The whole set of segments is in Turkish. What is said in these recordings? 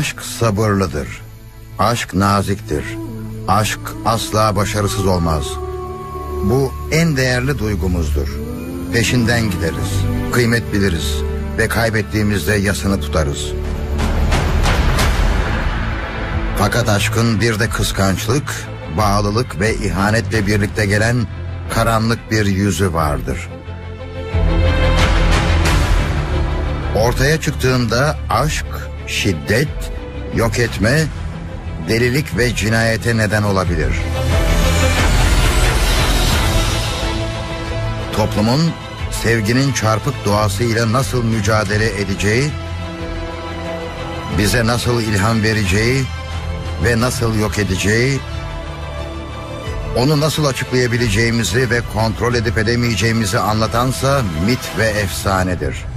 Aşk sabırlıdır. Aşk naziktir. Aşk asla başarısız olmaz. Bu en değerli duygumuzdur. Peşinden gideriz, kıymet biliriz ve kaybettiğimizde yasını tutarız. Fakat aşkın bir de kıskançlık, bağlılık ve ihanetle birlikte gelen karanlık bir yüzü vardır. Ortaya çıktığında aşk, şiddet, yok etme, delilik ve cinayete neden olabilir. Toplumun sevginin çarpık doğasıyla nasıl mücadele edeceği, bize nasıl ilham vereceği ve nasıl yok edeceği, onu nasıl açıklayabileceğimizi ve kontrol edip edemeyeceğimizi anlatansa mit ve efsanedir.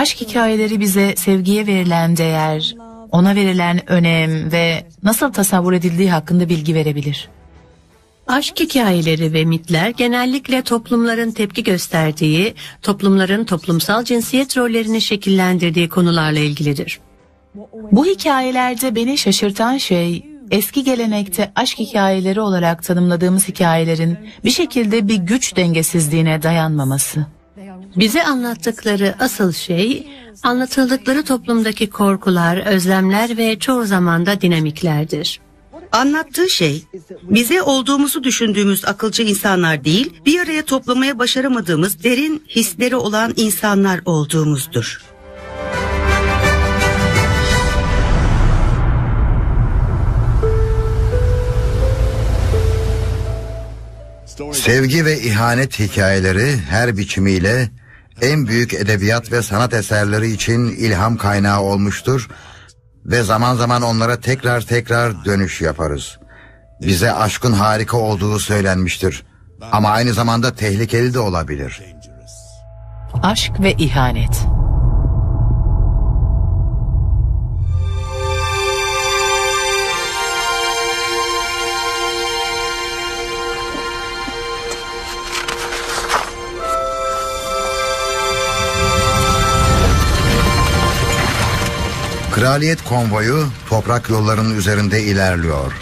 Aşk hikayeleri bize sevgiye verilen değer, ona verilen önem ve nasıl tasavvur edildiği hakkında bilgi verebilir. Aşk hikayeleri ve mitler genellikle toplumların tepki gösterdiği, toplumların toplumsal cinsiyet rollerini şekillendirdiği konularla ilgilidir. Bu hikayelerde beni şaşırtan şey eski gelenekte aşk hikayeleri olarak tanımladığımız hikayelerin bir şekilde bir güç dengesizliğine dayanmaması. Bize anlattıkları asıl şey, anlatıldıkları toplumdaki korkular, özlemler ve çoğu zaman da dinamiklerdir. Anlattığı şey bize olduğumuzu düşündüğümüz akılcı insanlar değil, bir araya toplamaya başaramadığımız derin hisleri olan insanlar olduğumuzdur. Sevgi ve ihanet hikayeleri her biçimiyle en büyük edebiyat ve sanat eserleri için ilham kaynağı olmuştur ve zaman zaman onlara tekrar tekrar dönüş yaparız. Bize aşkın harika olduğu söylenmiştir ama aynı zamanda tehlikeli de olabilir. Aşk ve ihanet. Kraliyet konvoyu toprak yollarının üzerinde ilerliyor.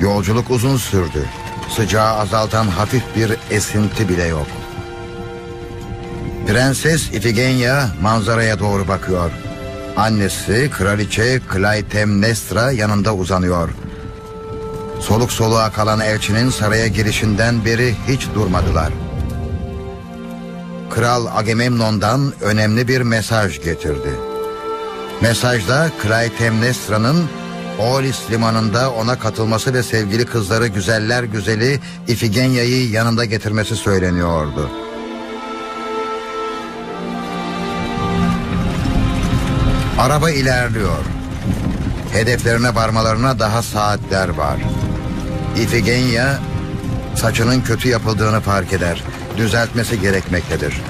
Yolculuk uzun sürdü. Sıcağı azaltan hafif bir esinti bile yok. Prenses Ifigenia manzaraya doğru bakıyor. Annesi kraliçe Clytemnestra yanında uzanıyor. Soluk soluğa kalan elçinin saraya girişinden beri hiç durmadılar. Kral Agamemnon'dan önemli bir mesaj getirdi. Mesajda Clytemnestra'nın Olis limanında ona katılması ve sevgili kızları güzeller güzeli Ifigenya'yı yanında getirmesi söyleniyordu. Araba ilerliyor. Hedeflerine varmalarına daha saatler var. Ifigenya saçının kötü yapıldığını fark eder. Düzeltmesi gerekmektedir.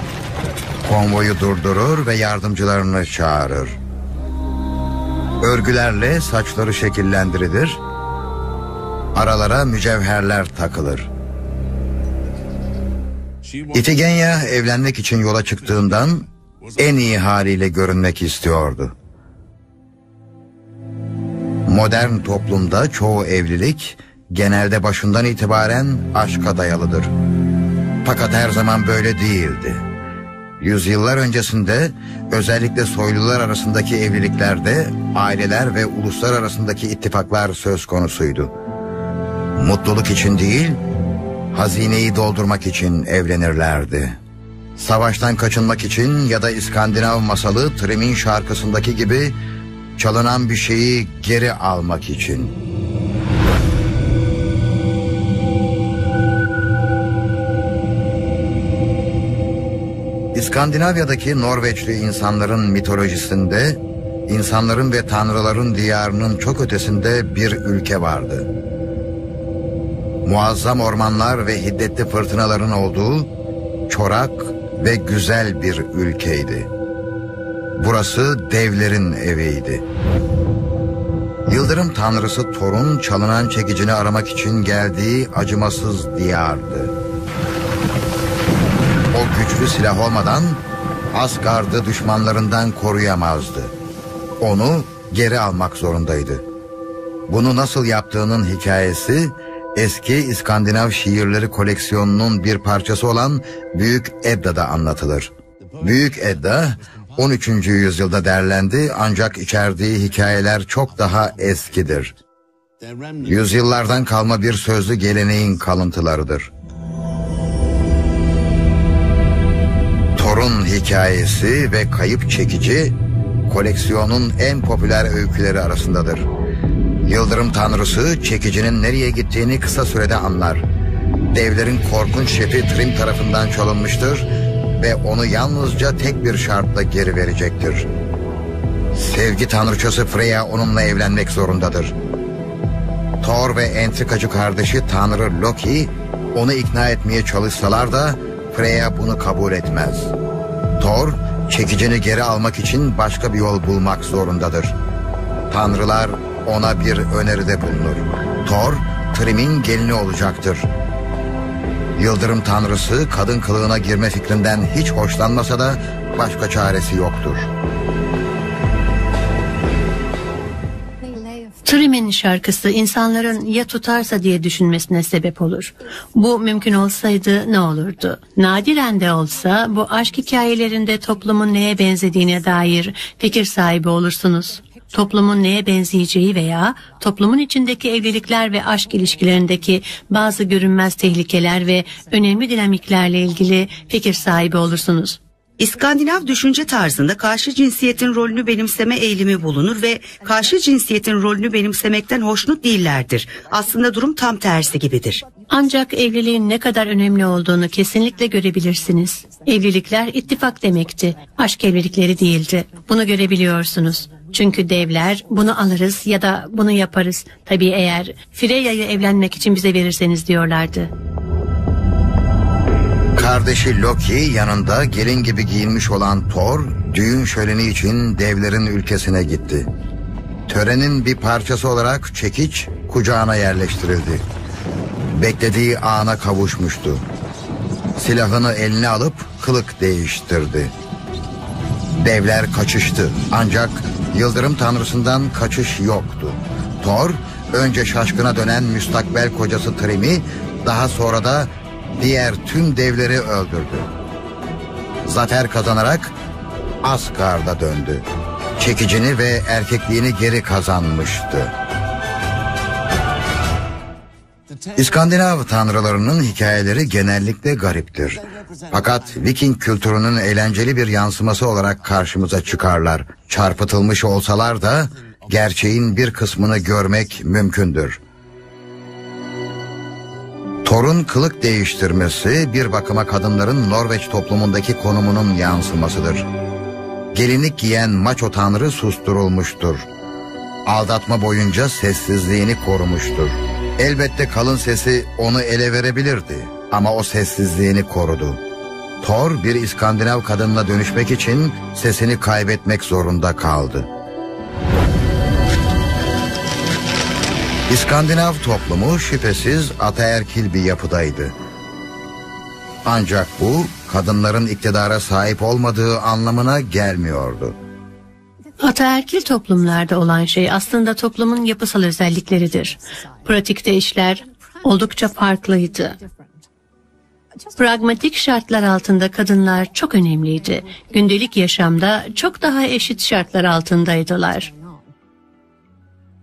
Konvoyu durdurur ve yardımcılarını çağırır. Örgülerle saçları şekillendirilir. Aralara mücevherler takılır. Ifigenya evlenmek için yola çıktığından en iyi haliyle görünmek istiyordu. Modern toplumda çoğu evlilik genelde başından itibaren aşka dayalıdır. Fakat her zaman böyle değildi. Yüzyıllar öncesinde özellikle soylular arasındaki evliliklerde aileler ve uluslar arasındaki ittifaklar söz konusuydu. Mutluluk için değil, hazineyi doldurmak için evlenirlerdi. Savaştan kaçınmak için ya da İskandinav masalı Trim'in şarkısındaki gibi çalınan bir şeyi geri almak için. İskandinavya'daki Norveçli insanların mitolojisinde insanların ve tanrıların diyarının çok ötesinde bir ülke vardı. Muazzam ormanlar ve hiddetli fırtınaların olduğu çorak ve güzel bir ülkeydi. Burası devlerin eviydi. Yıldırım tanrısı Thor'un çalınan çekicini aramak için geldiği acımasız diyardı. O güçlü silah olmadan Asgard'ı düşmanlarından koruyamazdı. Onu geri almak zorundaydı. Bunu nasıl yaptığının hikayesi eski İskandinav şiirleri koleksiyonunun bir parçası olan Büyük Edda'da anlatılır. Büyük Edda 13. yüzyılda derlendi ancak içerdiği hikayeler çok daha eskidir. Yüzyıllardan kalma bir sözlü geleneğin kalıntılarıdır. Torun hikayesi ve kayıp çekici koleksiyonun en popüler öyküleri arasındadır. Yıldırım tanrısı çekicinin nereye gittiğini kısa sürede anlar. Devlerin korkunç şefi Trim tarafından çalınmıştır ve onu yalnızca tek bir şartla geri verecektir. Sevgi tanrıçası Freya onunla evlenmek zorundadır. Thor ve entrikacı kardeşi Tanrı Loki onu ikna etmeye çalışsalar da Freya bunu kabul etmez. Thor çekicini geri almak için başka bir yol bulmak zorundadır. Tanrılar ona bir öneride bulunur. Thor, Trim'in gelini olacaktır. Yıldırım tanrısı kadın kılığına girme fikrinden hiç hoşlanmasa da başka çaresi yoktur. Trim'in şarkısı insanların ya tutarsa diye düşünmesine sebep olur. Bu mümkün olsaydı ne olurdu? Nadiren de olsa bu aşk hikayelerinde toplumun neye benzediğine dair fikir sahibi olursunuz. Toplumun neye benzeyeceği veya toplumun içindeki evlilikler ve aşk ilişkilerindeki bazı görünmez tehlikeler ve önemli dinamiklerle ilgili fikir sahibi olursunuz. İskandinav düşünce tarzında karşı cinsiyetin rolünü benimseme eğilimi bulunur ve karşı cinsiyetin rolünü benimsemekten hoşnut değillerdir. Aslında durum tam tersi gibidir. Ancak evliliğin ne kadar önemli olduğunu kesinlikle görebilirsiniz. Evlilikler ittifak demekti. Aşk evlilikleri değildi. Bunu görebiliyorsunuz. Çünkü devler bunu alırız ya da bunu yaparız. Tabii eğer Freya'yı evlenmek için bize verirseniz diyorlardı. Kardeşi Loki yanında gelin gibi giyinmiş olan Thor düğün şöleni için devlerin ülkesine gitti. Törenin bir parçası olarak çekiç kucağına yerleştirildi. Beklediği ana kavuşmuştu. Silahını eline alıp kılık değiştirdi. Devler kaçıştı ancak yıldırım tanrısından kaçış yoktu. Thor önce şaşkına dönen müstakbel kocası Trim'i daha sonra da diğer tüm devleri öldürdü. Zafer kazanarak Asgard'a döndü. Çekicini ve erkekliğini geri kazanmıştı. İskandinav tanrılarının hikayeleri genellikle gariptir. Fakat Viking kültürünün eğlenceli bir yansıması olarak karşımıza çıkarlar. Çarpıtılmış olsalar da gerçeğin bir kısmını görmek mümkündür. Thor'un kılık değiştirmesi bir bakıma kadınların Norveç toplumundaki konumunun yansımasıdır. Gelinlik giyen maço tanrı susturulmuştur. Aldatma boyunca sessizliğini korumuştur. Elbette kalın sesi onu ele verebilirdi ama o sessizliğini korudu. Thor bir İskandinav kadınla dönüşmek için sesini kaybetmek zorunda kaldı. İskandinav toplumu şüphesiz ataerkil bir yapıdaydı. Ancak bu kadınların iktidara sahip olmadığı anlamına gelmiyordu. Ataerkil toplumlarda olan şey aslında toplumun yapısal özellikleridir. Pratikte işler oldukça farklıydı. Pragmatik şartlar altında kadınlar çok önemliydi. Gündelik yaşamda çok daha eşit şartlar altındaydılar.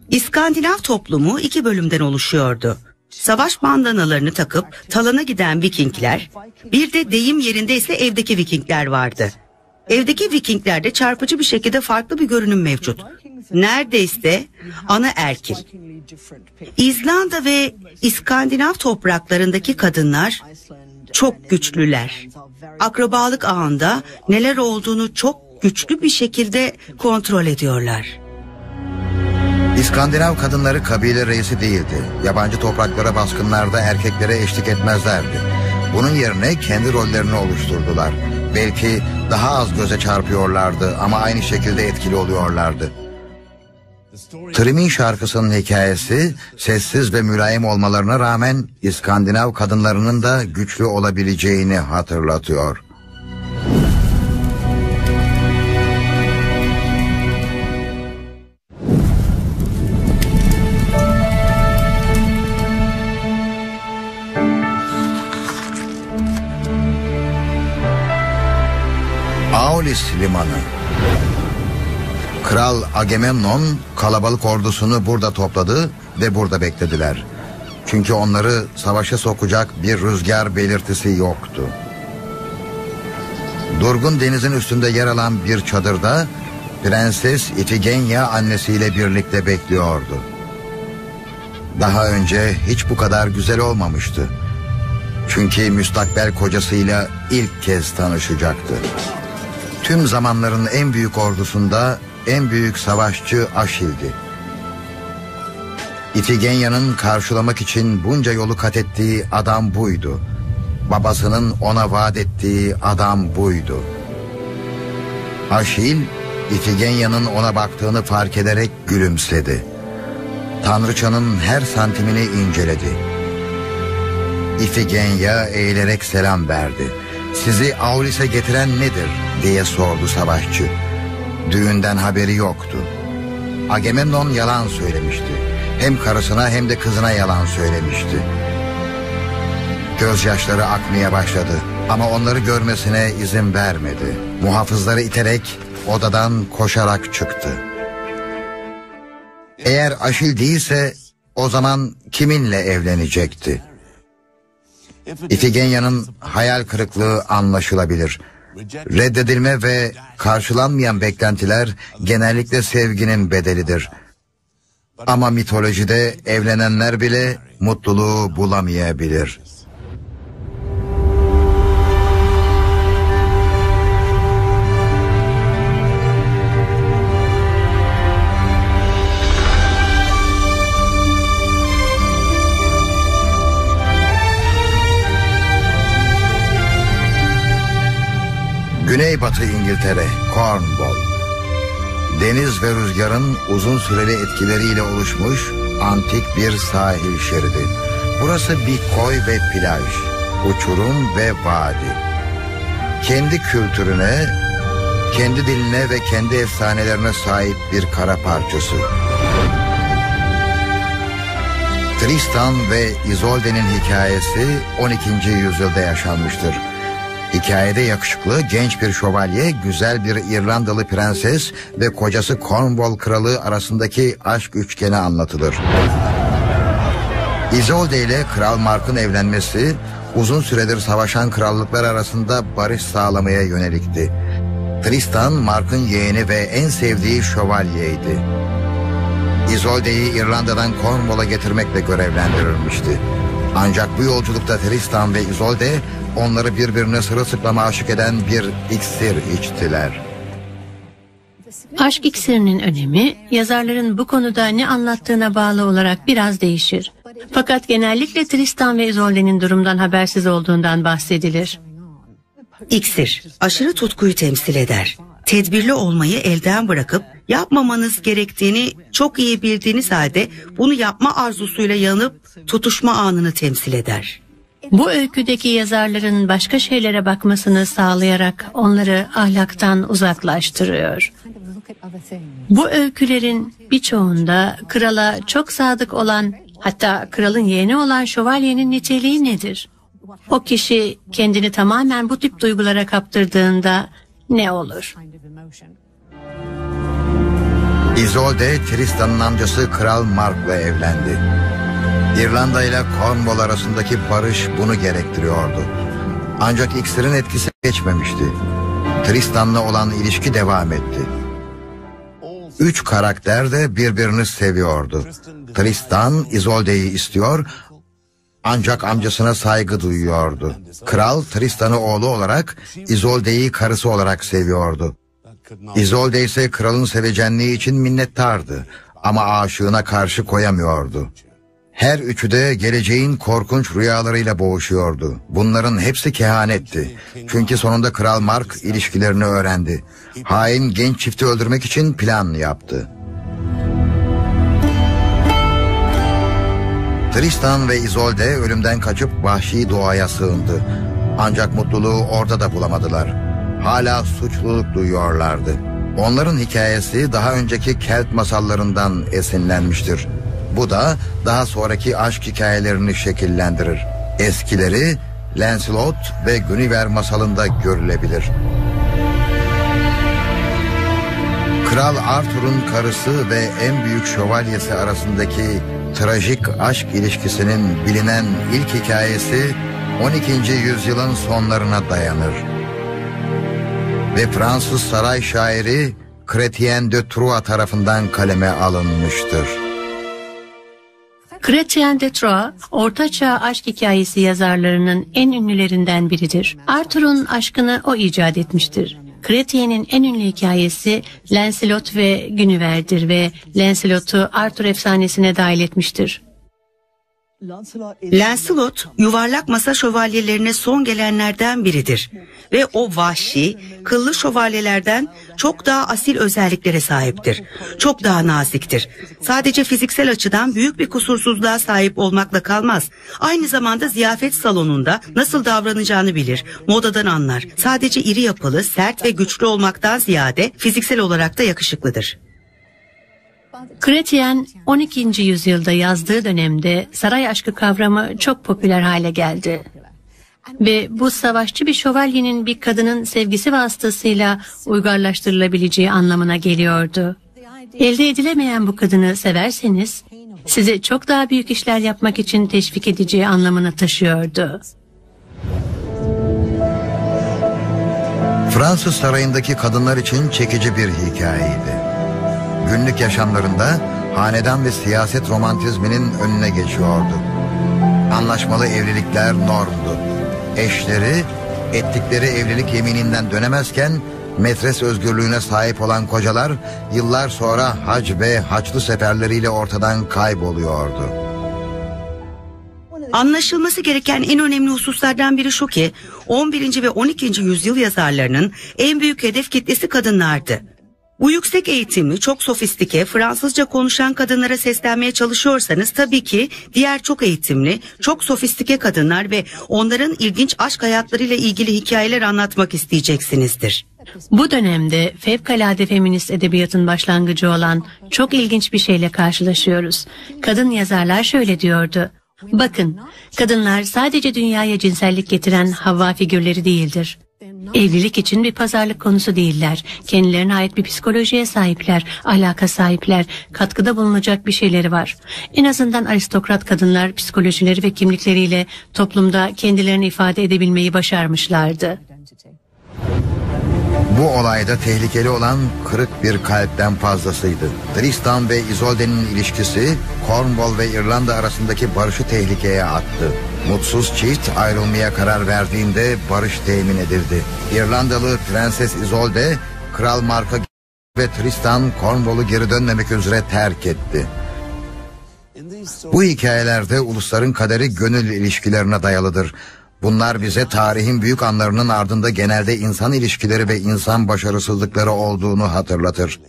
İskandinav toplumu iki bölümden oluşuyordu. Savaş bandanalarını takıp talana giden Vikingler, bir de deyim yerinde ise evdeki Vikingler vardı. Evdeki Vikinglerde çarpıcı bir şekilde farklı bir görünüm mevcut. Neredeyse ana erkil. İzlanda ve İskandinav topraklarındaki kadınlar çok güçlüler. Akrabalık ağında neler olduğunu çok güçlü bir şekilde kontrol ediyorlar. İskandinav kadınları kabile reisi değildi. Yabancı topraklara baskınlarda erkeklere eşlik etmezlerdi. Bunun yerine kendi rollerini oluşturdular. Belki daha az göze çarpıyorlardı ama aynı şekilde etkili oluyorlardı. Trim'in şarkısının hikayesi sessiz ve mülayim olmalarına rağmen İskandinav kadınlarının da güçlü olabileceğini hatırlatıyor. Aulis limanı. Kral Agamemnon kalabalık ordusunu burada topladı ve burada beklediler. Çünkü onları savaşa sokacak bir rüzgar belirtisi yoktu. Durgun denizin üstünde yer alan bir çadırda Prenses Iphigenia annesiyle birlikte bekliyordu. Daha önce hiç bu kadar güzel olmamıştı. Çünkü müstakbel kocasıyla ilk kez tanışacaktı. Tüm zamanların en büyük ordusunda en büyük savaşçı Aşil'di. İtigenya'nın karşılamak için bunca yolu kat ettiği adam buydu. Babasının ona vaat ettiği adam buydu. Aşil, İtigenya'nın ona baktığını fark ederek gülümsedi. Tanrıçanın her santimini inceledi. İfigenya eğilerek selam verdi. Sizi Aulis'e getiren nedir diye sordu savaşçı. Düğünden haberi yoktu. Agamemnon yalan söylemişti. Hem karısına hem de kızına yalan söylemişti. Gözyaşları akmaya başladı ama onları görmesine izin vermedi. Muhafızları iterek odadan koşarak çıktı. Eğer Aşil değilse o zaman kiminle evlenecekti? İfigenya'nın hayal kırıklığı anlaşılabilir. Reddedilme ve karşılanmayan beklentiler genellikle sevginin bedelidir. Ama mitolojide evlenenler bile mutluluğu bulamayabilir. Güneybatı İngiltere, Cornwall. Deniz ve rüzgarın uzun süreli etkileriyle oluşmuş antik bir sahil şeridi. Burası bir koy ve plaj, uçurum ve vadi. Kendi kültürüne, kendi diline ve kendi efsanelerine sahip bir kara parçası. Tristan ve Isolde'nin hikayesi 12. yüzyılda yaşanmıştır. Hikayede yakışıklı genç bir şövalye, güzel bir İrlandalı prenses ve kocası Cornwall kralı arasındaki aşk üçgeni anlatılır. Isolde ile Kral Mark'ın evlenmesi uzun süredir savaşan krallıklar arasında barış sağlamaya yönelikti. Tristan Mark'ın yeğeni ve en sevdiği şövalyeydi. Isolde'yi İrlanda'dan Cornwall'a getirmekle görevlendirilmişti. Ancak bu yolculukta Tristan ve Isolde onları birbirine sırılsıklama aşık eden bir iksir içtiler. Aşk iksirinin önemi yazarların bu konuda ne anlattığına bağlı olarak biraz değişir. Fakat genellikle Tristan ve Isolde'nin durumdan habersiz olduğundan bahsedilir. İksir, aşırı tutkuyu temsil eder. Tedbirli olmayı elden bırakıp yapmamanız gerektiğini çok iyi bildiğiniz halde bunu yapma arzusuyla yanıp tutuşma anını temsil eder. Bu öyküdeki yazarların başka şeylere bakmasını sağlayarak onları ahlaktan uzaklaştırıyor. Bu öykülerin birçoğunda krala çok sadık olan hatta kralın yeğeni olan şövalyenin niteliği nedir? O kişi kendini tamamen bu tip duygulara kaptırdığında ne olur? Isolde Tristan'ın amcası Kral Mark'la evlendi. İrlanda ile Cornwall arasındaki barış bunu gerektiriyordu. Ancak iksirin etkisi geçmemişti. Tristan'la olan ilişki devam etti. Üç karakter de birbirini seviyordu. Tristan Isolde'yi istiyor ancak amcasına saygı duyuyordu. Kral Tristan'ı oğlu olarak Isolde'yi karısı olarak seviyordu. Isolde ise kralın sevecenliği için minnettardı ama aşığına karşı koyamıyordu. Her üçü de geleceğin korkunç rüyalarıyla boğuşuyordu. Bunların hepsi kehanetti. Çünkü sonunda Kral Mark ilişkilerini öğrendi. Hain genç çifti öldürmek için plan yaptı. Tristan ve Isolde ölümden kaçıp vahşi doğaya sığındı. Ancak mutluluğu orada da bulamadılar. Hala suçluluk duyuyorlardı. Onların hikayesi daha önceki Kelt masallarından esinlenmiştir. Bu da daha sonraki aşk hikayelerini şekillendirir. Eskileri Lancelot ve Guinevere masalında görülebilir. Kral Arthur'un karısı ve en büyük şövalyesi arasındaki trajik aşk ilişkisinin bilinen ilk hikayesi 12. yüzyılın sonlarına dayanır. Ve Fransız saray şairi Chrétien de Troyes tarafından kaleme alınmıştır. Chrétien de Troyes, Ortaçağ aşk hikayesi yazarlarının en ünlülerinden biridir. Arthur'un aşkını o icat etmiştir. Chrétien'in en ünlü hikayesi Lancelot ve Guinevere'dir ve Lancelot'u Arthur efsanesine dahil etmiştir. Lancelot yuvarlak masa şövalyelerine son gelenlerden biridir ve o vahşi, kıllı şövalyelerden çok daha asil özelliklere sahiptir. Çok daha naziktir. Sadece fiziksel açıdan büyük bir kusursuzluğa sahip olmakla kalmaz. Aynı zamanda ziyafet salonunda nasıl davranacağını bilir, modadan anlar. Sadece iri yapılı, sert ve güçlü olmaktan ziyade fiziksel olarak da yakışıklıdır. Chrétien 12. yüzyılda yazdığı dönemde saray aşkı kavramı çok popüler hale geldi. Ve bu savaşçı bir şövalyenin bir kadının sevgisi vasıtasıyla uygarlaştırılabileceği anlamına geliyordu. Elde edilemeyen bu kadını severseniz sizi çok daha büyük işler yapmak için teşvik edeceği anlamına taşıyordu. Fransız sarayındaki kadınlar için çekici bir hikayeydi. Günlük yaşamlarında hanedan ve siyaset romantizminin önüne geçiyordu. Anlaşmalı evlilikler normdu. Eşleri ettikleri evlilik yemininden dönemezken metres özgürlüğüne sahip olan kocalar yıllar sonra hac ve haçlı seferleriyle ortadan kayboluyordu. Anlaşılması gereken en önemli hususlardan biri şu ki 11. ve 12. yüzyıl yazarlarının en büyük hedef kitlesi kadınlardı. Bu yüksek eğitimli, çok sofistike, Fransızca konuşan kadınlara seslenmeye çalışıyorsanız tabii ki diğer çok eğitimli, çok sofistike kadınlar ve onların ilginç aşk hayatlarıyla ilgili hikayeler anlatmak isteyeceksinizdir. Bu dönemde fevkalade feminist edebiyatın başlangıcı olan çok ilginç bir şeyle karşılaşıyoruz. Kadın yazarlar şöyle diyordu. Bakın, kadınlar sadece dünyaya cinsellik getiren Havva figürleri değildir. Evlilik için bir pazarlık konusu değiller. Kendilerine ait bir psikolojiye sahipler, ahlaka sahipler, katkıda bulunacak bir şeyleri var. En azından aristokrat kadınlar psikolojileri ve kimlikleriyle toplumda kendilerini ifade edebilmeyi başarmışlardı. Bu olayda tehlikeli olan kırık bir kalpten fazlasıydı. Tristan ve Isolde'nin ilişkisi Cornwall ve İrlanda arasındaki barışı tehlikeye attı. Mutsuz çift ayrılmaya karar verdiğinde barış temin edildi. İrlandalı Prenses Isolde, Kral Mark'a ve Tristan Cornwall'u geri dönmemek üzere terk etti. Bu hikayelerde ulusların kaderi gönül ilişkilerine dayalıdır. Bunlar bize tarihin büyük anlarının ardında genelde insan ilişkileri ve insan başarısızlıkları olduğunu hatırlatır.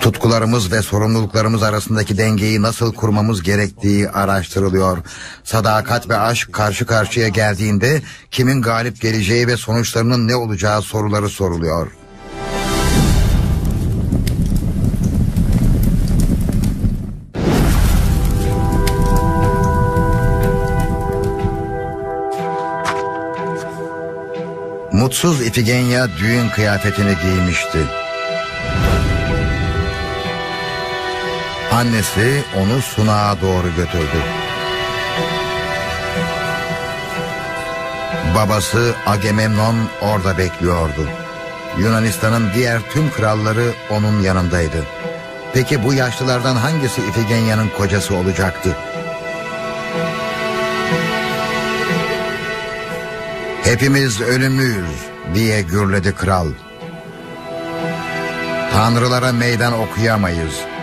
Tutkularımız ve sorumluluklarımız arasındaki dengeyi nasıl kurmamız gerektiği araştırılıyor. Sadakat ve aşk karşı karşıya geldiğinde kimin galip geleceği ve sonuçlarının ne olacağı soruları soruluyor. Mutsuz Ifigenya düğün kıyafetini giymişti. Annesi onu sunağa doğru götürdü. Babası Agamemnon orada bekliyordu. Yunanistan'ın diğer tüm kralları onun yanındaydı. Peki bu yaşlılardan hangisi Ifigenya'nın kocası olacaktı? Hepimiz ölümlüyüz diye gürledi kral. Tanrılara meydan okuyamayız.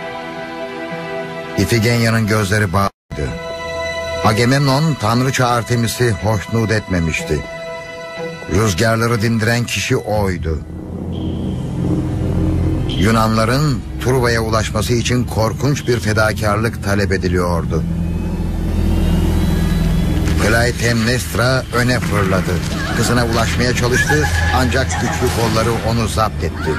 İfigenya'nın gözleri bağlıydı. Agamemnon tanrıça Artemis'i hoşnut etmemişti. Rüzgarları dindiren kişi oydu. Yunanların Truva'ya ulaşması için korkunç bir fedakarlık talep ediliyordu. Clytemnestra öne fırladı. Kızına ulaşmaya çalıştı ancak güçlü kolları onu zapt etti.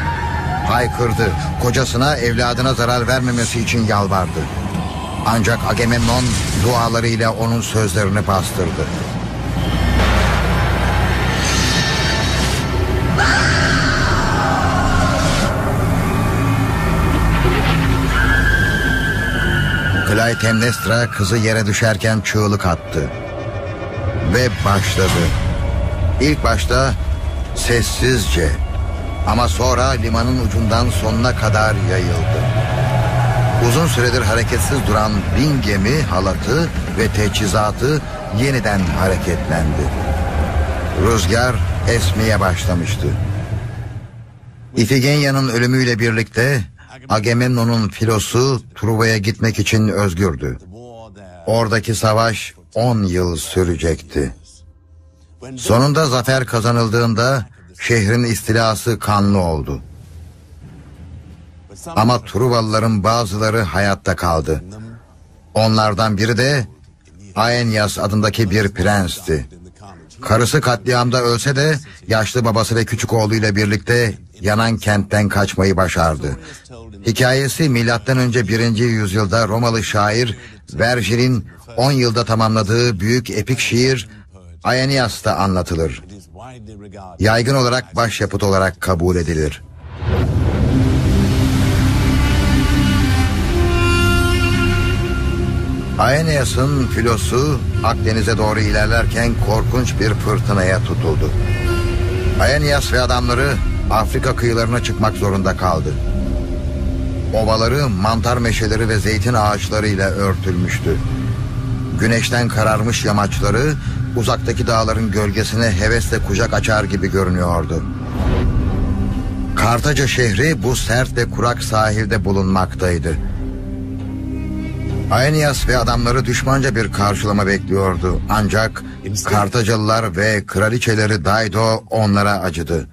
Haykırdı. Kocasına evladına zarar vermemesi için yalvardı. Ancak Agamemnon dualarıyla onun sözlerini bastırdı. Clytemnestra kızı yere düşerken çığlık attı. Ve başladı. İlk başta sessizce ama sonra limanın ucundan sonuna kadar yayıldı. Uzun süredir hareketsiz duran bin gemi halatı ve teçhizatı yeniden hareketlendi. Rüzgar esmeye başlamıştı. İfigenya'nın ölümüyle birlikte Agamemnon'un filosu Truva'ya gitmek için özgürdü. Oradaki savaş 10 yıl sürecekti. Sonunda zafer kazanıldığında şehrin istilası kanlı oldu. Ama Truvalıların bazıları hayatta kaldı. Onlardan biri de Aeneas adındaki bir prensti. Karısı katliamda ölse de yaşlı babası ve küçük oğluyla birlikte yanan kentten kaçmayı başardı. Hikayesi milattan önce 1. yüzyılda Romalı şair Vergil'in 10 yılda tamamladığı büyük epik şiir Aeneas'ta anlatılır. Yaygın olarak başyapıt olarak kabul edilir. Aeneas'ın filosu Akdeniz'e doğru ilerlerken korkunç bir fırtınaya tutuldu. Aeneas ve adamları Afrika kıyılarına çıkmak zorunda kaldı. Ovaları mantar meşeleri ve zeytin ağaçlarıyla örtülmüştü. Güneşten kararmış yamaçları uzaktaki dağların gölgesine hevesle kucak açar gibi görünüyordu. Kartaca şehri bu sert ve kurak sahilde bulunmaktaydı. Aeneas ve adamları düşmanca bir karşılama bekliyordu. Ancak Kartacalılar ve kraliçeleri Daido onlara acıdı.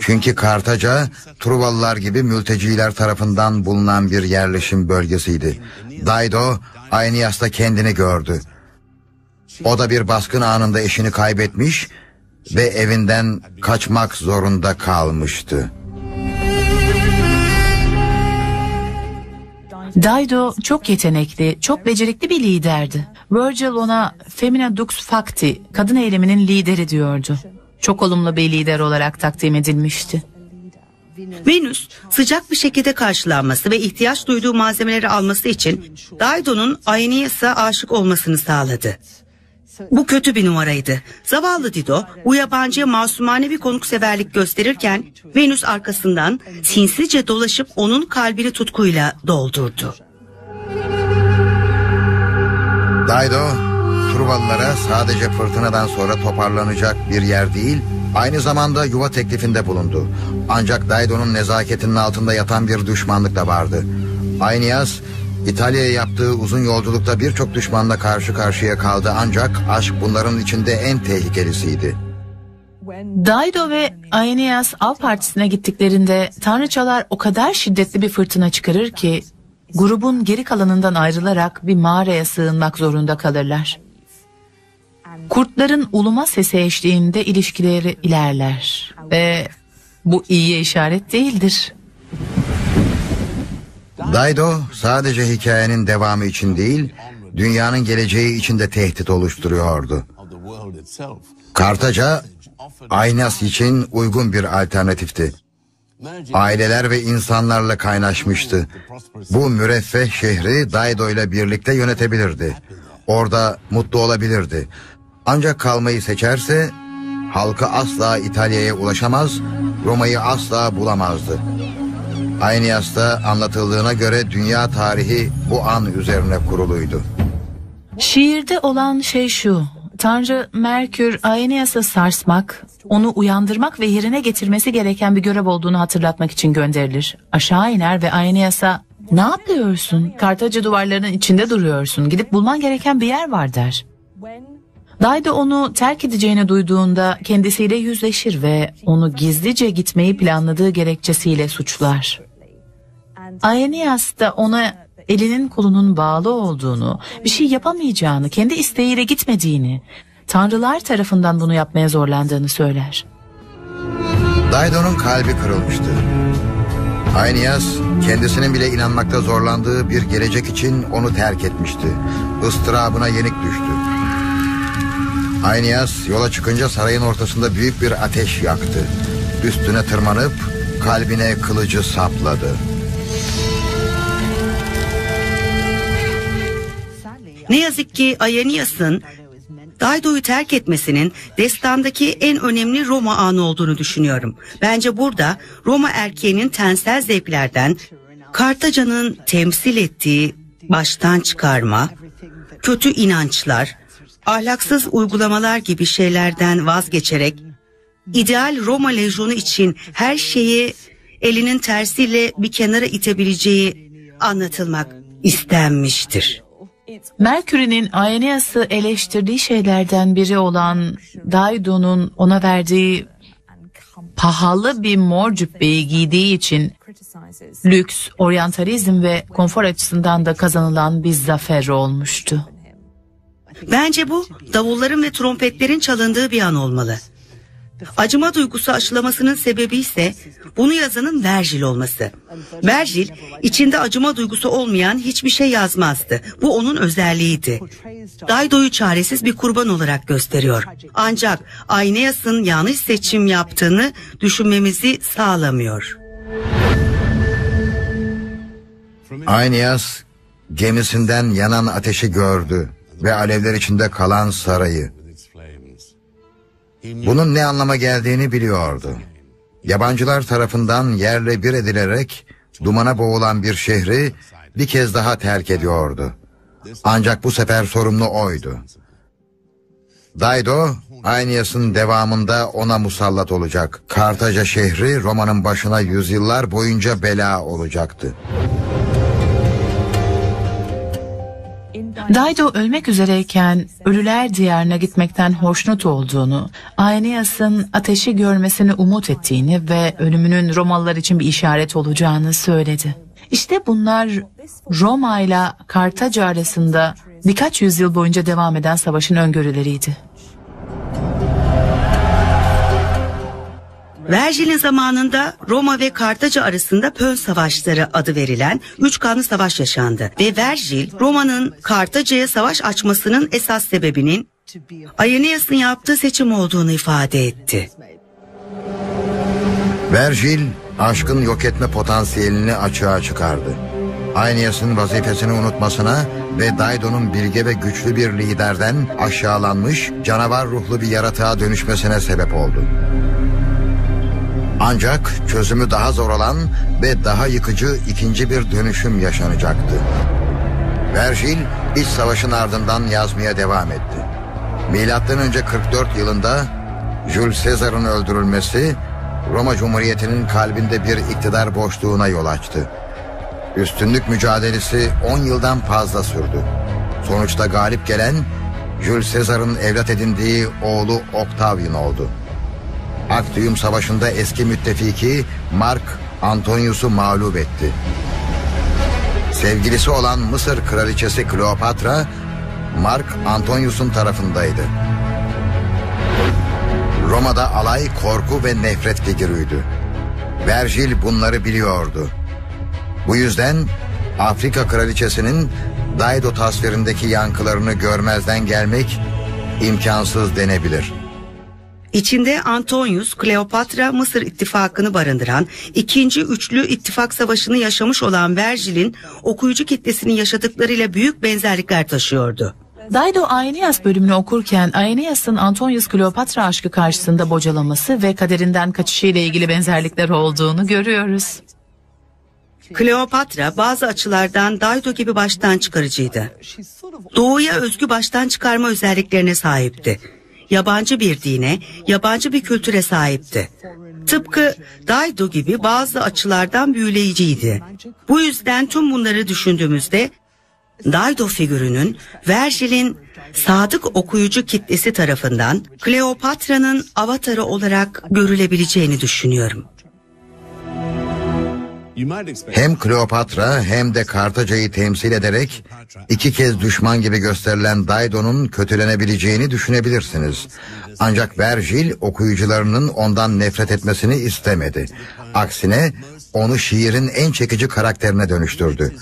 Çünkü Kartaca, Truvalılar gibi mülteciler tarafından bulunan bir yerleşim bölgesiydi. Daido, Aeneas'ta kendini gördü. O da bir baskın anında eşini kaybetmiş ve evinden kaçmak zorunda kalmıştı. Dido çok yetenekli, çok becerikli bir liderdi. Virgil ona Femina Dux Facti, kadın eyleminin lideri diyordu. Çok olumlu bir lider olarak takdim edilmişti. Venüs sıcak bir şekilde karşılanması ve ihtiyaç duyduğu malzemeleri alması için Dido'nun Aeneas'a aşık olmasını sağladı. Bu kötü bir numaraydı. Zavallı Dido bu yabancıya masumane bir konukseverlik gösterirken Venüs arkasından sinsice dolaşıp onun kalbini tutkuyla doldurdu. Daido, Truvalılara sadece fırtınadan sonra toparlanacak bir yer değil, aynı zamanda yuva teklifinde bulundu. Ancak Daido'nun nezaketinin altında yatan bir düşmanlık da vardı. Aeneas, İtalya'ya yaptığı uzun yolculukta birçok düşmanla karşı karşıya kaldı ancak aşk bunların içinde en tehlikelisiydi. Dido ve Aeneas av partisine gittiklerinde tanrıçalar o kadar şiddetli bir fırtına çıkarır ki grubun geri kalanından ayrılarak bir mağaraya sığınmak zorunda kalırlar. Kurtların uluma sesi eşliğinde ilişkileri ilerler ve bu iyiye işaret değildir. Daido sadece hikayenin devamı için değil, dünyanın geleceği için de tehdit oluşturuyordu. Kartaca, Aynas için uygun bir alternatifti. Aileler ve insanlarla kaynaşmıştı. Bu müreffeh şehri Daido ile birlikte yönetebilirdi. Orada mutlu olabilirdi. Ancak kalmayı seçerse halkı asla İtalya'ya ulaşamaz, Roma'yı asla bulamazdı. Aeneas'ta anlatıldığına göre dünya tarihi bu an üzerine kuruluydu. Şiirde olan şey şu. Tanrı Merkür Aeneas'ı sarsmak, onu uyandırmak ve yerine getirmesi gereken bir görev olduğunu hatırlatmak için gönderilir. Aşağı iner ve Aeneas'a ne yapıyorsun? Kartaca duvarlarının içinde duruyorsun. Gidip bulman gereken bir yer var der. Dayda onu terk edeceğini duyduğunda kendisiyle yüzleşir ve onu gizlice gitmeyi planladığı gerekçesiyle suçlar. Aeneas da ona elinin kolunun bağlı olduğunu, bir şey yapamayacağını, kendi isteğiyle gitmediğini, tanrılar tarafından bunu yapmaya zorlandığını söyler. Daido'nun kalbi kırılmıştı. Aeneas kendisinin bile inanmakta zorlandığı bir gelecek için onu terk etmişti. Istırabına yenik düştü. Aeneas yola çıkınca sarayın ortasında büyük bir ateş yaktı. Üstüne tırmanıp kalbine kılıcı sapladı. Ne yazık ki Aeneas'ın Daido'yu terk etmesinin destandaki en önemli Roma anı olduğunu düşünüyorum. Bence burada Roma erkeğinin tensel zevklerden Kartaca'nın temsil ettiği baştan çıkarma, kötü inançlar, ahlaksız uygulamalar gibi şeylerden vazgeçerek ideal Roma lejyonu için her şeyi elinin tersiyle bir kenara itebileceği anlatılmak istenmiştir. Merkür'ün Aeneas'ı eleştirdiği şeylerden biri olan Dido'nun ona verdiği pahalı bir mor cübbeyi giydiği için lüks, oryantalizm ve konfor açısından da kazanılan bir zafer olmuştu. Bence bu davulların ve trompetlerin çalındığı bir an olmalı. Acıma duygusu aşılamasının sebebi ise bunu yazanın Vergil olması. Vergil içinde acıma duygusu olmayan hiçbir şey yazmazdı. Bu onun özelliğiydi. Daido'yu çaresiz bir kurban olarak gösteriyor. Ancak Aeneas'ın yanlış seçim yaptığını düşünmemizi sağlamıyor. Aeneas gemisinden yanan ateşi gördü ve alevler içinde kalan sarayı. Bunun ne anlama geldiğini biliyordu. Yabancılar tarafından yerle bir edilerek dumana boğulan bir şehri bir kez daha terk ediyordu. Ancak bu sefer sorumlu oydu. Daido, Aeneas'ın devamında ona musallat olacak. Kartaca şehri Roma'nın başına yüzyıllar boyunca bela olacaktı. Dido ölmek üzereyken ölüler diyarına gitmekten hoşnut olduğunu, Aeneas'ın ateşi görmesini umut ettiğini ve ölümünün Romalılar için bir işaret olacağını söyledi. İşte bunlar Roma ile Kartaca arasında birkaç yüzyıl boyunca devam eden savaşın öngörüleriydi. Vergil'in zamanında Roma ve Kartaca arasında Pön Savaşları adı verilen üç kanlı savaş yaşandı. Ve Vergil Roma'nın Kartaca'ya savaş açmasının esas sebebinin Aeneas'ın yaptığı seçim olduğunu ifade etti. Vergil aşkın yok etme potansiyelini açığa çıkardı. Aeneas'ın vazifesini unutmasına ve Daido'nun bilge ve güçlü bir liderden aşağılanmış canavar ruhlu bir yaratığa dönüşmesine sebep oldu. Ancak çözümü daha zor olan ve daha yıkıcı ikinci bir dönüşüm yaşanacaktı. Vergil iç savaşın ardından yazmaya devam etti. Milattan önce 44 yılında Jules Caesar'ın öldürülmesi Roma Cumhuriyeti'nin kalbinde bir iktidar boşluğuna yol açtı. Üstünlük mücadelesi 10 yıldan fazla sürdü. Sonuçta galip gelen Jules Caesar'ın evlat edindiği oğlu Octavian oldu. Actium Savaşı'nda eski müttefiki Mark Antonius'u mağlup etti. Sevgilisi olan Mısır kraliçesi Kleopatra Mark Antonius'un tarafındaydı. Roma'da alay korku ve nefret figürüydü. Vergil bunları biliyordu. Bu yüzden Afrika kraliçesinin Daido tasvirindeki yankılarını görmezden gelmek imkansız denebilir. İçinde Antonius, Kleopatra, Mısır ittifakını barındıran ikinci üçlü ittifak savaşını yaşamış olan Vergil'in okuyucu kitlesinin yaşadıklarıyla büyük benzerlikler taşıyordu. Dido Aeneas bölümünü okurken Aeneas'ın Antonius Kleopatra aşkı karşısında bocalaması ve kaderinden kaçışı ile ilgili benzerlikler olduğunu görüyoruz. Kleopatra bazı açılardan Dido gibi baştan çıkarıcıydı. Doğuya özgü baştan çıkarma özelliklerine sahipti. Yabancı bir dine, yabancı bir kültüre sahipti. Tıpkı Dido gibi bazı açılardan büyüleyiciydi. Bu yüzden tüm bunları düşündüğümüzde Dido figürünün Vergil'in sadık okuyucu kitlesi tarafından Kleopatra'nın avatarı olarak görülebileceğini düşünüyorum. Hem Kleopatra hem de Kartaca'yı temsil ederek iki kez düşman gibi gösterilen Dido'nun kötülenebileceğini düşünebilirsiniz. Ancak Vergil okuyucularının ondan nefret etmesini istemedi. Aksine onu şiirin en çekici karakterine dönüştürdü.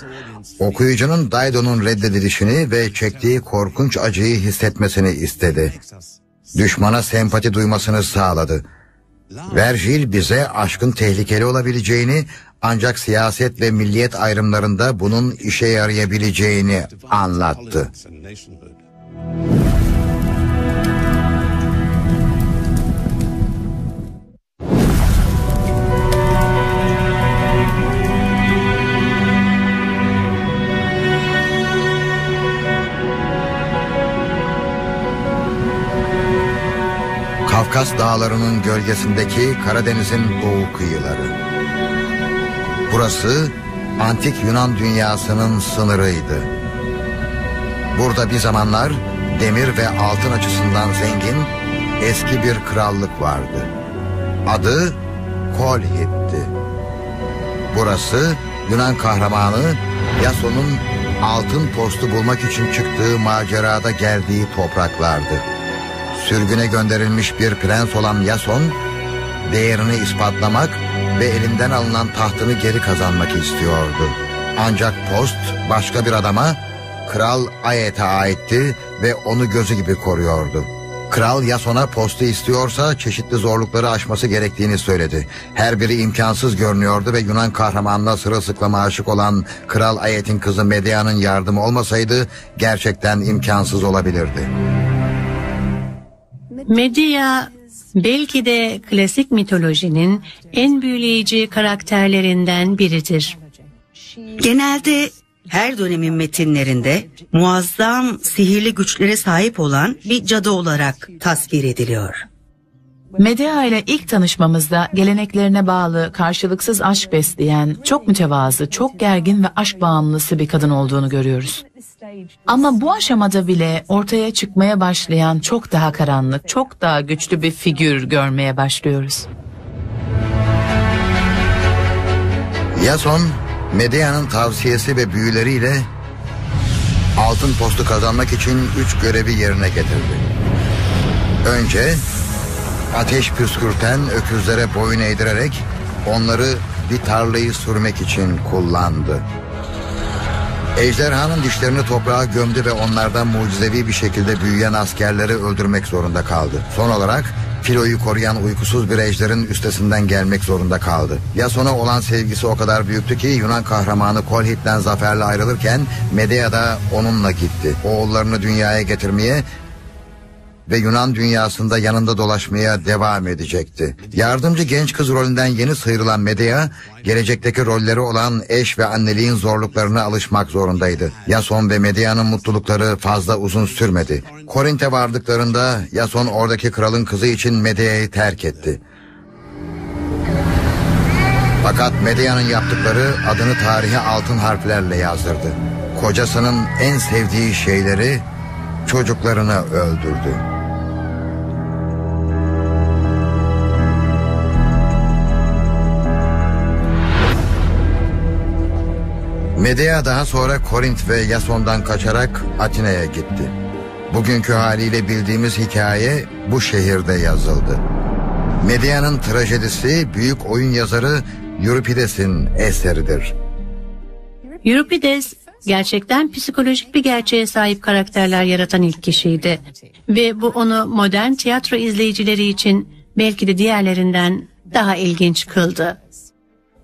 Okuyucunun Dido'nun reddedilişini ve çektiği korkunç acıyı hissetmesini istedi. Düşmana sempati duymasını sağladı. Vergil bize aşkın tehlikeli olabileceğini ancak siyaset ve milliyet ayrımlarında bunun işe yarayabileceğini anlattı. Kafkas dağlarının gölgesindeki Karadeniz'in doğu kıyıları. Burası antik Yunan dünyasının sınırıydı. Burada bir zamanlar demir ve altın açısından zengin eski bir krallık vardı. Adı Kolhit'ti. Burası Yunan kahramanı Yason'un altın postu bulmak için çıktığı macerada geldiği topraklardı. Sürgüne gönderilmiş bir prens olan Yason, değerini ispatlamak ve elinden alınan tahtını geri kazanmak istiyordu. Ancak post başka bir adama Kral Ayet'e aitti ve onu gözü gibi koruyordu. Kral Yason'a postu istiyorsa çeşitli zorlukları aşması gerektiğini söyledi. Her biri imkansız görünüyordu ve Yunan kahramanına sırılsıklama aşık olan Kral Ayet'in kızı Medea'nın yardımı olmasaydı gerçekten imkansız olabilirdi. Medea belki de klasik mitolojinin en büyüleyici karakterlerinden biridir. Genelde her dönemin metinlerinde muazzam sihirli güçlere sahip olan bir cadı olarak tasvir ediliyor. Medea ile ilk tanışmamızda geleneklerine bağlı, karşılıksız aşk besleyen, çok mütevazı, çok gergin ve aşk bağımlısı bir kadın olduğunu görüyoruz. Ama bu aşamada bile ortaya çıkmaya başlayan çok daha karanlık, çok daha güçlü bir figür görmeye başlıyoruz. Yason, Medea'nın tavsiyesi ve büyüleriyle altın postu kazanmak için üç görevi yerine getirdi. Önce ateş püskürten öküzlere boyun eğdirerek onları bir tarlayı sürmek için kullandı. Ejderhanın dişlerini toprağa gömdü ve onlardan mucizevi bir şekilde büyüyen askerleri öldürmek zorunda kaldı. Son olarak Filo'yu koruyan uykusuz bir ejderin üstesinden gelmek zorunda kaldı. Yason'a olan sevgisi o kadar büyüktü ki Yunan kahramanı Kolhit'ten zaferle ayrılırken Medea da onunla gitti. Oğullarını dünyaya getirmeye ve Yunan dünyasında yanında dolaşmaya devam edecekti. Yardımcı genç kız rolünden yeni sıyrılan Medea, gelecekteki rolleri olan eş ve anneliğin zorluklarına alışmak zorundaydı. Yason ve Medea'nın mutlulukları fazla uzun sürmedi. Korint'e vardıklarında Yason oradaki kralın kızı için Medea'yı terk etti. Fakat Medea'nın yaptıkları adını tarihe altın harflerle yazdırdı. Kocasının en sevdiği şeyleri çocuklarını öldürdü. Medea daha sonra Korint ve Yason'dan kaçarak Atina'ya gitti. Bugünkü haliyle bildiğimiz hikaye bu şehirde yazıldı. Medea'nın trajedisi büyük oyun yazarı Euripides'in eseridir. Euripides gerçekten psikolojik bir gerçeğe sahip karakterler yaratan ilk kişiydi. Ve bu onu modern tiyatro izleyicileri için belki de diğerlerinden daha ilginç kıldı.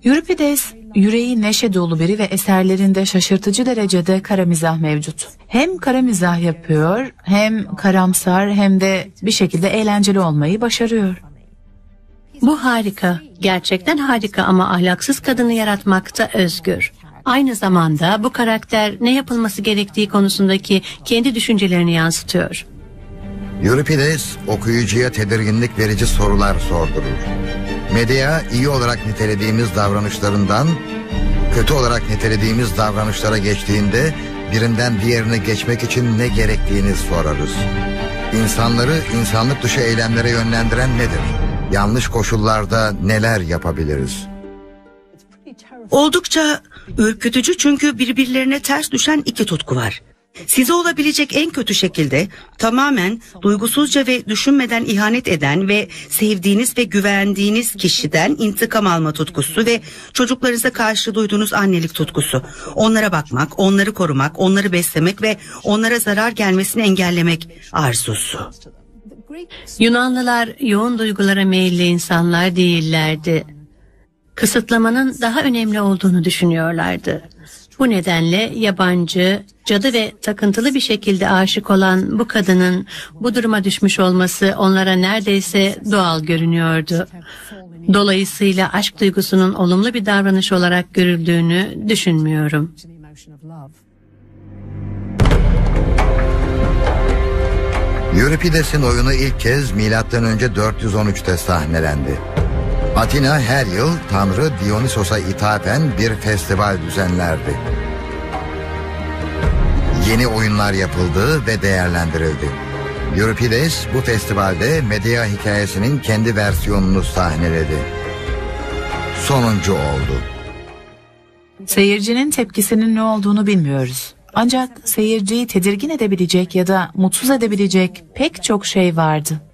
Euripides yüreği neşe dolu biri ve eserlerinde şaşırtıcı derecede kara mizah mevcut. Hem kara mizah yapıyor hem karamsar hem de bir şekilde eğlenceli olmayı başarıyor. Bu harika, gerçekten harika ama ahlaksız kadını yaratmakta özgür. Aynı zamanda bu karakter ne yapılması gerektiği konusundaki kendi düşüncelerini yansıtıyor. Euripides okuyucuya tedirginlik verici sorular sordurur. Medea iyi olarak nitelediğimiz davranışlarından kötü olarak nitelediğimiz davranışlara geçtiğinde birinden diğerine geçmek için ne gerektiğini sorarız. İnsanları insanlık dışı eylemlere yönlendiren nedir? Yanlış koşullarda neler yapabiliriz? Oldukça ürkütücü çünkü birbirlerine ters düşen iki tutku var. Size olabilecek en kötü şekilde tamamen duygusuzca ve düşünmeden ihanet eden ve sevdiğiniz ve güvendiğiniz kişiden intikam alma tutkusu ve çocuklarınıza karşı duyduğunuz annelik tutkusu. Onlara bakmak, onları korumak, onları beslemek ve onlara zarar gelmesini engellemek arzusu. Yunanlılar yoğun duygulara meyilli insanlar değillerdi. kısıtlamanın daha önemli olduğunu düşünüyorlardı. Bu nedenle yabancı, cadı ve takıntılı bir şekilde aşık olan bu kadının bu duruma düşmüş olması onlara neredeyse doğal görünüyordu. Dolayısıyla aşk duygusunun olumlu bir davranış olarak görüldüğünü düşünmüyorum. Euripides'in oyunu ilk kez M.Ö. 413'te sahnelendi. Atina her yıl Tanrı Dionysos'a ithafen bir festival düzenlerdi. Yeni oyunlar yapıldı ve değerlendirildi. Euripides bu festivalde Medea hikayesinin kendi versiyonunu sahneledi. Sonuncu oldu. Seyircinin tepkisinin ne olduğunu bilmiyoruz. Ancak seyirciyi tedirgin edebilecek ya da mutsuz edebilecek pek çok şey vardı.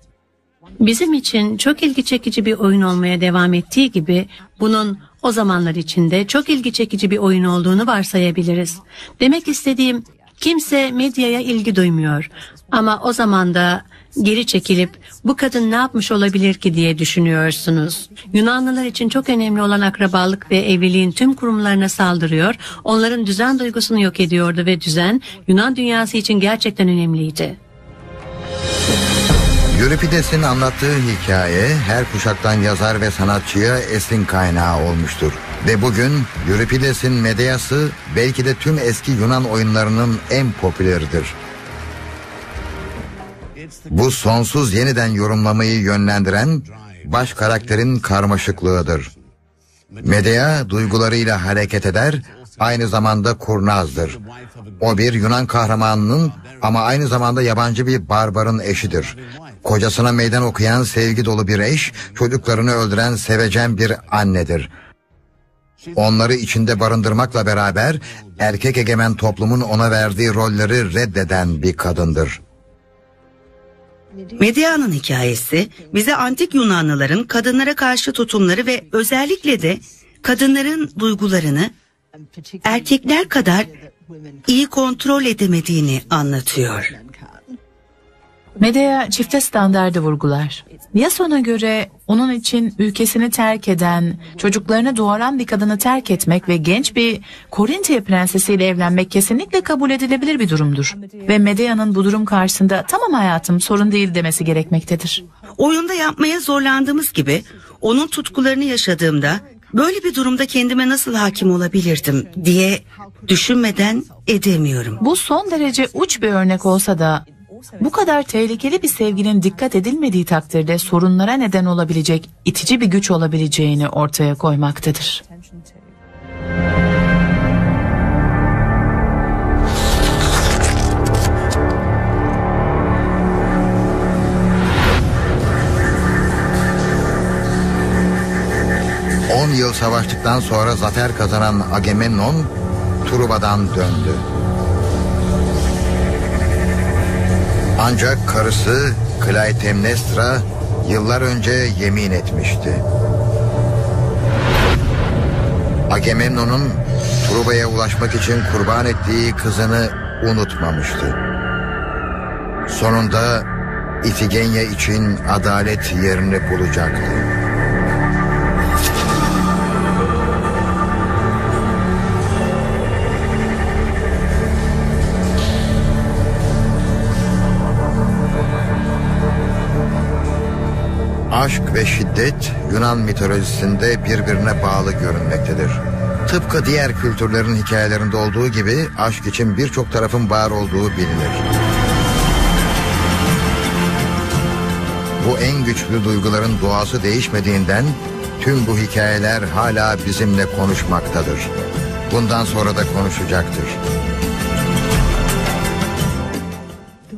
Bizim için çok ilgi çekici bir oyun olmaya devam ettiği gibi bunun o zamanlar içinde çok ilgi çekici bir oyun olduğunu varsayabiliriz. Demek istediğim kimse medyaya ilgi duymuyor ama o zaman da geri çekilip bu kadın ne yapmış olabilir ki diye düşünüyorsunuz. Yunanlılar için çok önemli olan akrabalık ve evliliğin tüm kurumlarına saldırıyor, onların düzen duygusunu yok ediyordu ve düzen Yunan dünyası için gerçekten önemliydi. Euripides'in anlattığı hikaye her kuşaktan yazar ve sanatçıya esin kaynağı olmuştur. Ve bugün Euripides'in Medeası belki de tüm eski Yunan oyunlarının en popüleridir. Bu sonsuz yeniden yorumlamayı yönlendiren baş karakterin karmaşıklığıdır. Medea duygularıyla hareket eder, aynı zamanda kurnazdır. O bir Yunan kahramanının ama aynı zamanda yabancı bir barbarın eşidir. Kocasına meydan okuyan sevgi dolu bir eş, çocuklarını öldüren sevecen bir annedir. Onları içinde barındırmakla beraber erkek egemen toplumun ona verdiği rolleri reddeden bir kadındır. Medea'nın hikayesi bize antik Yunanlıların kadınlara karşı tutumları ve özellikle de kadınların duygularını erkekler kadar iyi kontrol edemediğini anlatıyor. Medea çifte standardı vurgular. Yason'a göre onun için ülkesini terk eden, çocuklarını doğuran bir kadını terk etmek ve genç bir Korintiye prensesiyle evlenmek kesinlikle kabul edilebilir bir durumdur. Ve Medea'nın bu durum karşısında tamam hayatım sorun değil demesi gerekmektedir. Oyunda yapmaya zorlandığımız gibi onun tutkularını yaşadığımda böyle bir durumda kendime nasıl hakim olabilirdim diye düşünmeden edemiyorum. Bu son derece uç bir örnek olsa da bu kadar tehlikeli bir sevginin dikkat edilmediği takdirde sorunlara neden olabilecek itici bir güç olabileceğini ortaya koymaktadır. On yıl savaştıktan sonra zafer kazanan Agamemnon Truva'dan döndü. Ancak karısı Clytemnestra yıllar önce yemin etmişti. Agamemnon'un Truva'ya ulaşmak için kurban ettiği kızını unutmamıştı. Sonunda İtigenya için adalet yerini bulacaktı. Aşk ve şiddet Yunan mitolojisinde birbirine bağlı görünmektedir. Tıpkı diğer kültürlerin hikayelerinde olduğu gibi aşk için birçok tarafın var olduğu bilinir. Bu en güçlü duyguların doğası değişmediğinden tüm bu hikayeler hala bizimle konuşmaktadır. Bundan sonra da konuşacaktır.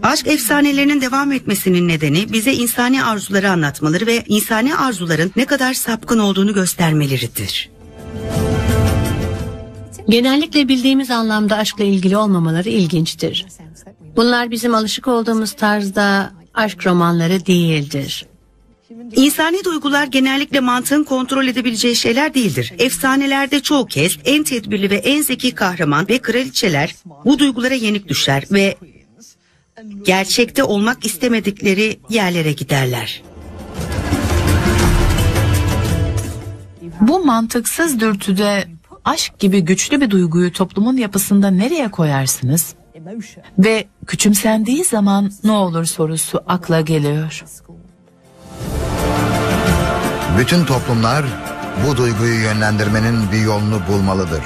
Aşk efsanelerinin devam etmesinin nedeni bize insani arzuları anlatmaları ve insani arzuların ne kadar sapkın olduğunu göstermeleridir. Genellikle bildiğimiz anlamda aşkla ilgili olmamaları ilginçtir. Bunlar bizim alışık olduğumuz tarzda aşk romanları değildir. İnsani duygular genellikle mantığın kontrol edebileceği şeyler değildir. Efsanelerde çoğu kez en tedbirli ve en zeki kahraman ve kraliçeler bu duygulara yenik düşer ve gerçekte olmak istemedikleri yerlere giderler. Bu mantıksız dürtüde aşk gibi güçlü bir duyguyu toplumun yapısında nereye koyarsınız? Ve küçümsendiği zaman ne olur sorusu akla geliyor. Bütün toplumlar bu duyguyu yönlendirmenin bir yolunu bulmalıdır.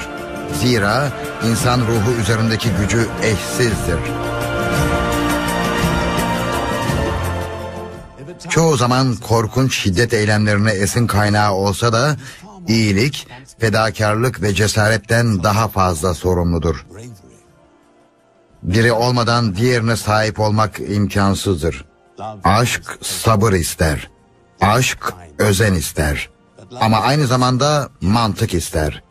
Zira insan ruhu üzerindeki gücü eşsizdir. Çoğu zaman korkunç şiddet eylemlerine esin kaynağı olsa da iyilik, fedakarlık ve cesaretten daha fazla sorumludur. Biri olmadan diğerine sahip olmak imkansızdır. Aşk sabır ister. Aşk özen ister. Ama aynı zamanda mantık ister.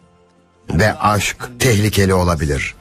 Ve aşk tehlikeli olabilir.